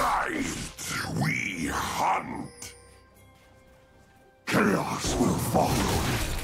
Tonight we hunt. Chaos will follow.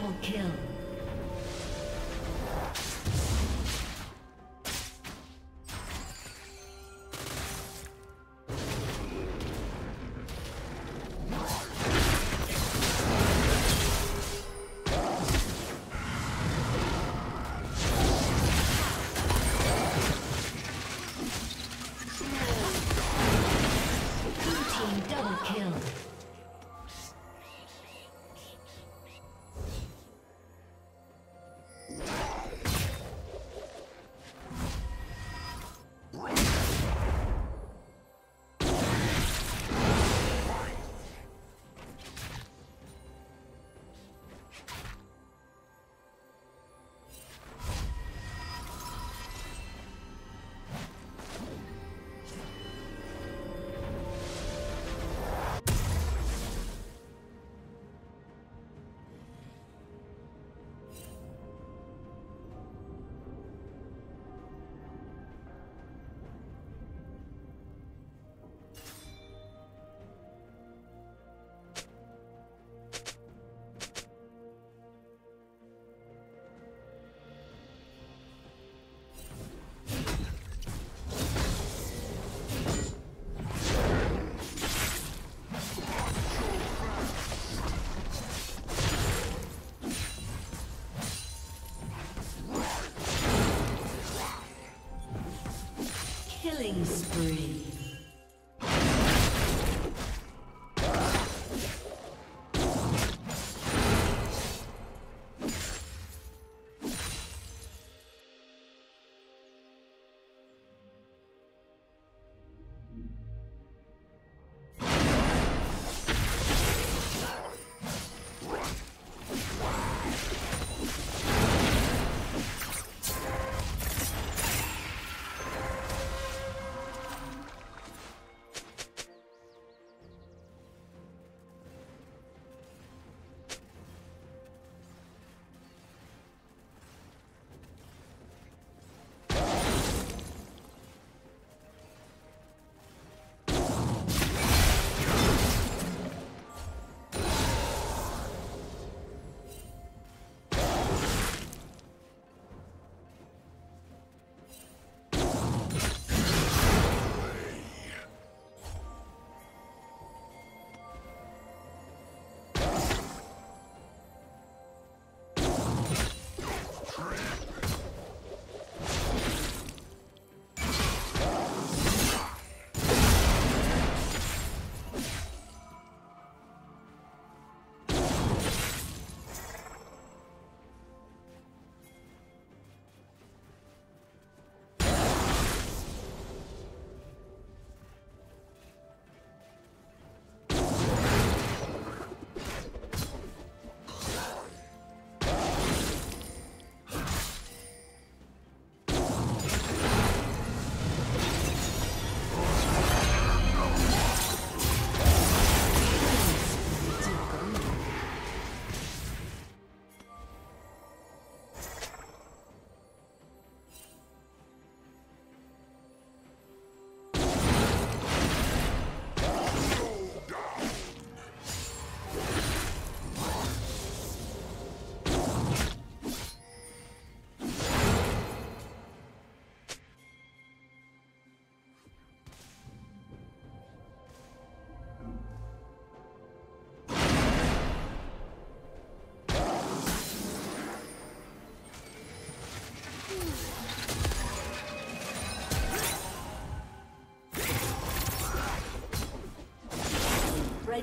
Double kill. Killing spree.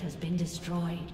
Has been destroyed.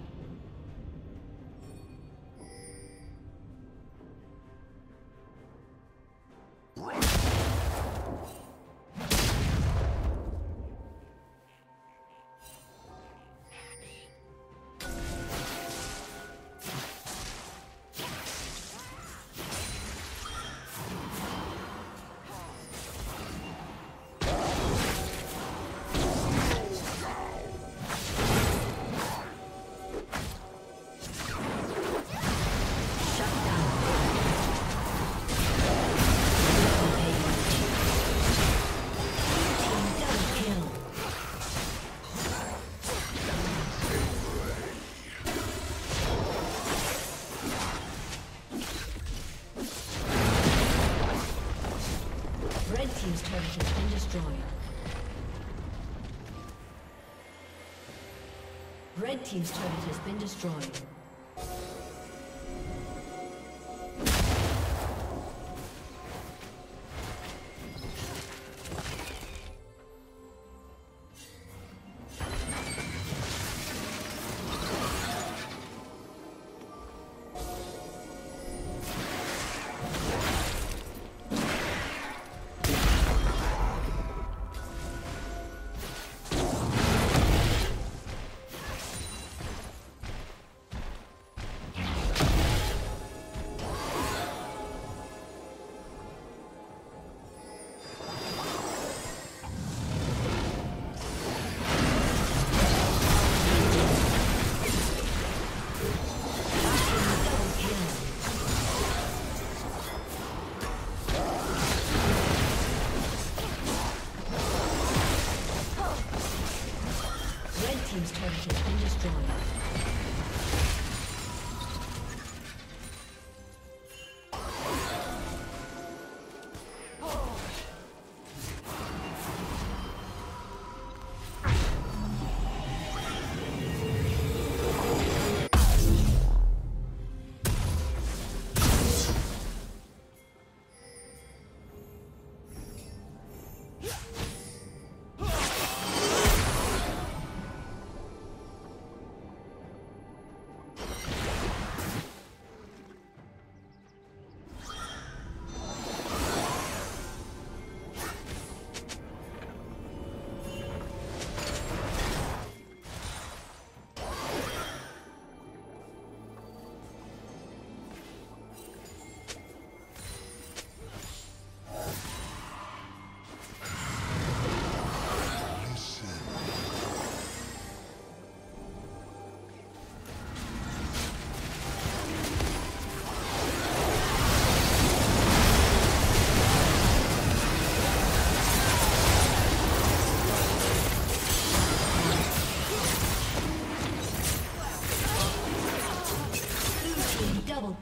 Team's turret has been destroyed.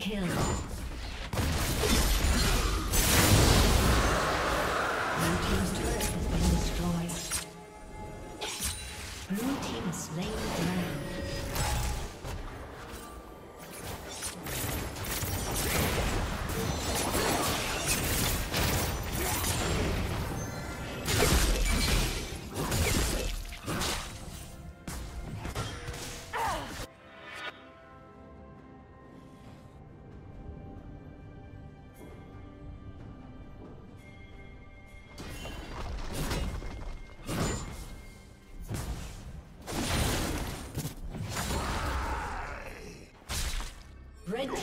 Red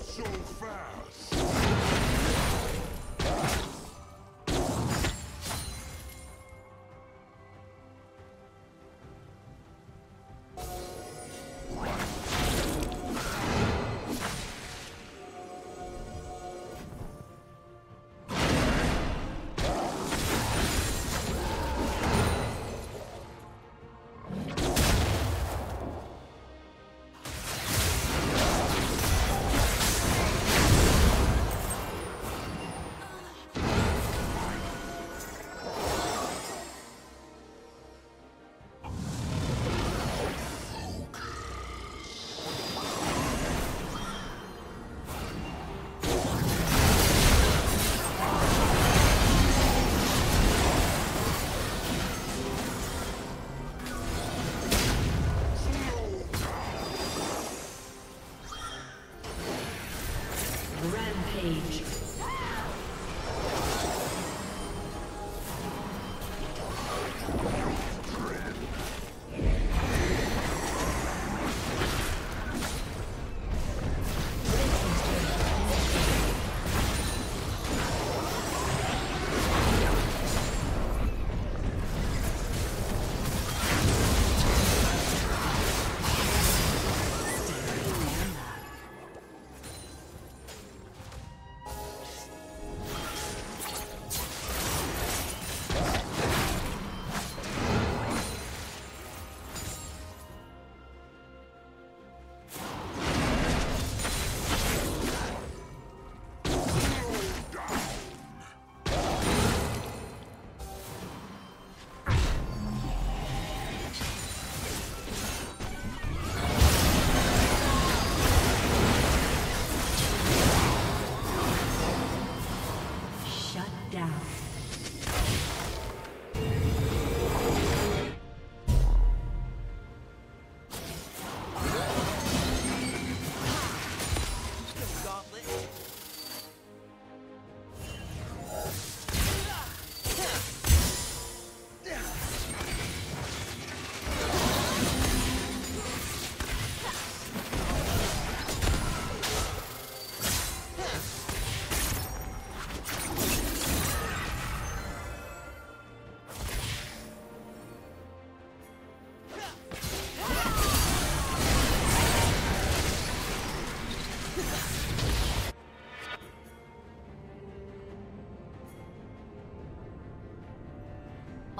So fast.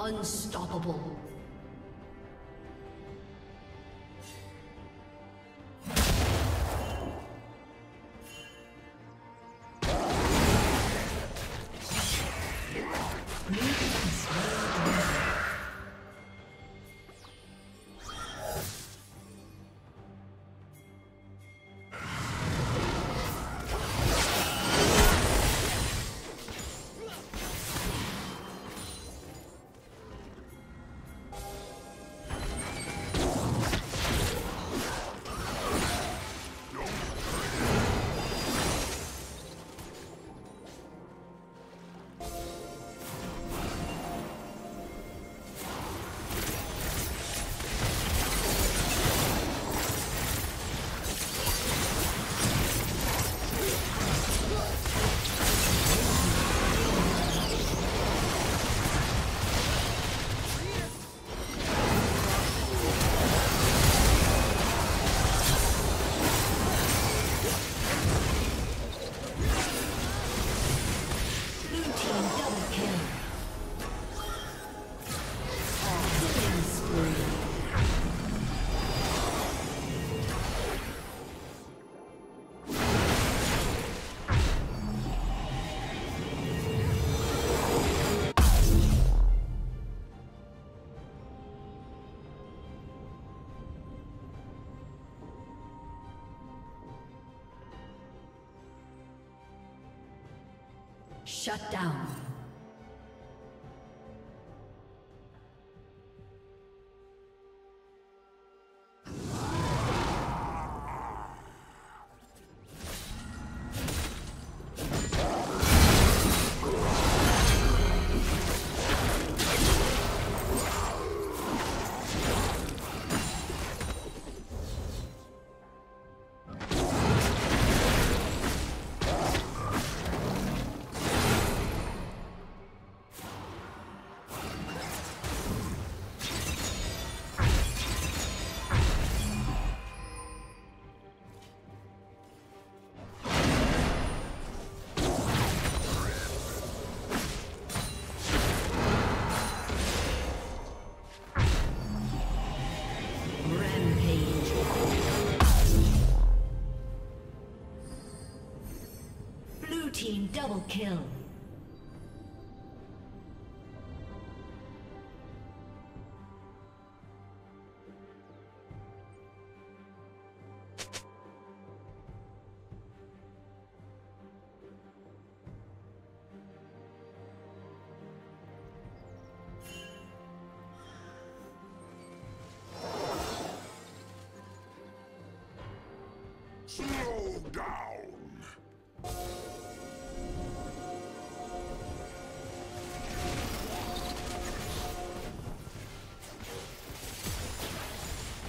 Unstoppable. Shut down. Kill. Slow down.